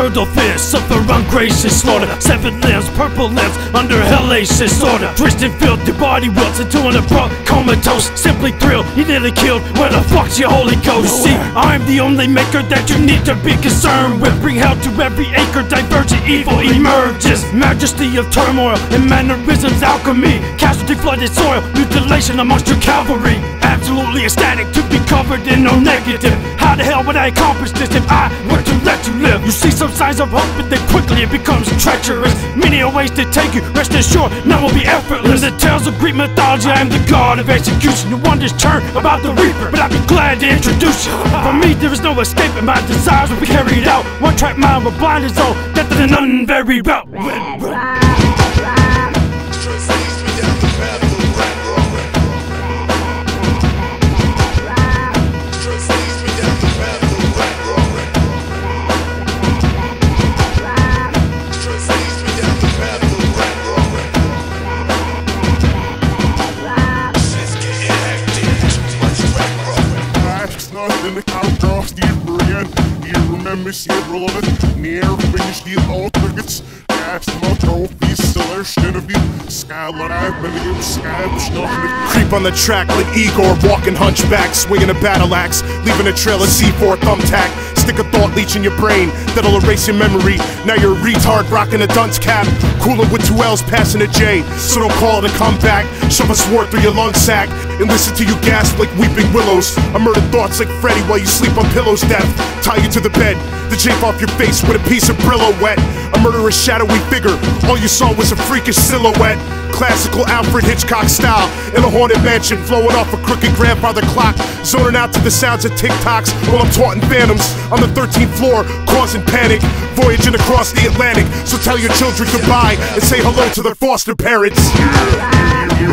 Heard no fear, suffer ungracious slaughter. Seven limbs, purple limbs, under hellacious order. Twisted filthy body wilts into an abrupt comatose. Simply thrilled, you nearly killed. Where the fuck's your Holy Ghost? See, I'm the only maker that you need to be concerned with. Bring hell to every acre, divergent evil emerges. Majesty of turmoil and mannerisms, alchemy. Casualty flooded soil, mutilation amongst your cavalry. Absolutely ecstatic to be covered in no negative. How the hell would I accomplish this if I were to let you live? You see some signs of hope, but then quickly it becomes treacherous. Many are ways to take you, rest assured, none will be effortless. In the tales of Greek mythology, I am the god of execution. The wonders turn about the reaper, but I'd be glad to introduce you. For me, there is no escape, and my desires will be carried out. One track mind with blind as all, death the none very route. Nothing the cross the brand. You remember several of it. Near finish the all tickets. Ask no trophies, still interview. Skyline, million scabs, nothing. Creep on the track like Igor, walking hunchback, swinging a battle axe, leaving a trail of C4 thumbtack. Stick a thought leech in your brain that'll erase your memory. Now you're a retard rocking a dunce cap, cooler with two L's passing a J. So don't call it a comeback. Shove a sword through your lung sack and listen to you gasp like weeping willows. I murder thoughts like Freddy while you sleep on pillows. Death tie you to the bed, the jape off your face with a piece of Brillo wet. A murderous shadowy figure. All you saw was a freakish silhouette. Classical Alfred Hitchcock style in a haunted mansion, flowing off a crooked grandfather clock, zoning out to the sounds of tick-tocks while I'm taunting phantoms on the 13th floor, causing panic, voyaging across the Atlantic. So tell your children goodbye and say hello to their foster parents. You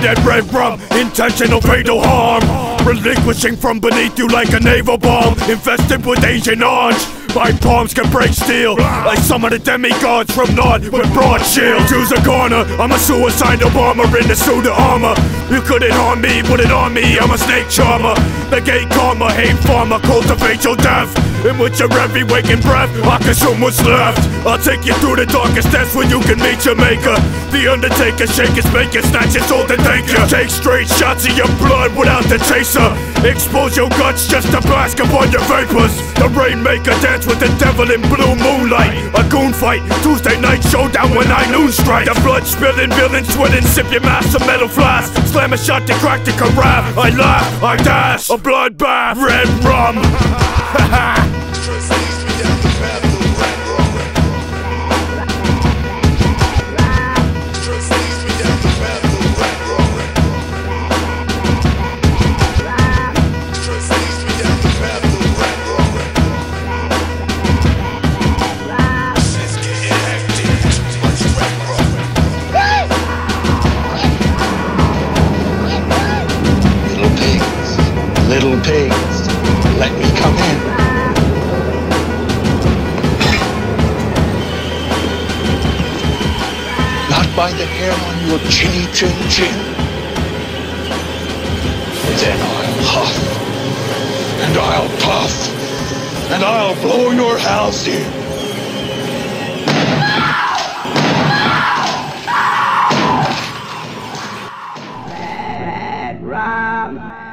that red rum, intentional fatal harm. Relinquishing from beneath you like a naval bomb, infested with ancient arms. My palms can break steel, like some of the demigods from Nod with broad shields. Choose a corner, I'm a suicidal bomber in the suit of armor. You couldn't harm me, put it on me, I'm a snake charmer. Negate karma, hate farmer, cultivate your death. In which your every waking breath, I consume what's left. I'll take you through the darkest depths where you can meet your maker. The Undertaker, shake his bacon, snatch his soul to you Take straight shots of your blood without the chaser. Expose your guts just to bask upon your vapors. The Rainmaker dance with the devil in blue moonlight. A goon fight, Tuesday night showdown when I noon strike. The blood spilling, villain sweating, sip your master metal flask. Slam a shot to crack the carafe. I laugh, I dash, a bloodbath, red rum. Little little pigs, let me come in. Not by the hair on your chinny chin chin. Then I'll huff, and I'll puff, and I'll blow your house in. Ram.